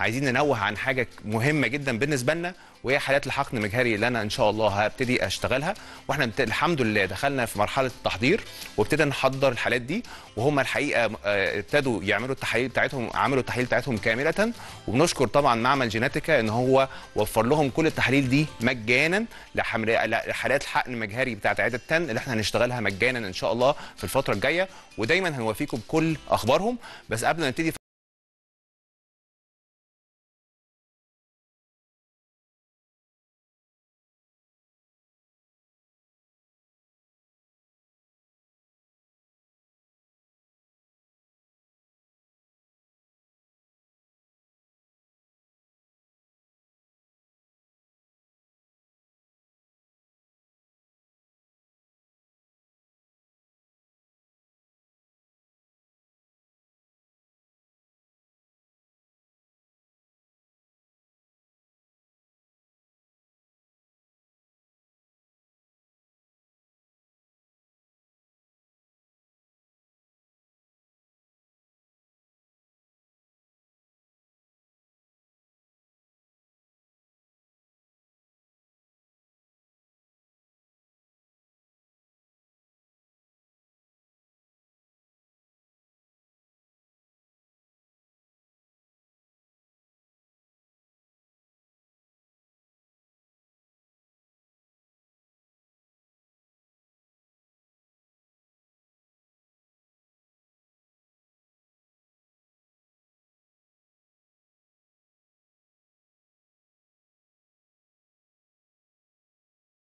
عايزين ننوه عن حاجة مهمة جدا بالنسبة لنا وهي حالات الحقن المجهري اللي أنا إن شاء الله هبتدي أشتغلها. وإحنا بت... الحمد لله دخلنا في مرحلة التحضير وابتدينا نحضر الحالات دي. وهم الحقيقة آه، ابتدوا يعملوا التحاليل بتاعتهم عملوا التحاليل بتاعتهم كاملة. وبنشكر طبعا معمل جيناتيكا إن هو وفر لهم كل التحاليل دي مجانا لحمل... لحالات الحقن المجهري بتاعت عيادة التن اللي إحنا هنشتغلها مجانا إن شاء الله في الفترة الجاية. ودايما هنوافيكم بكل أخبارهم. بس قبل ما نبتدي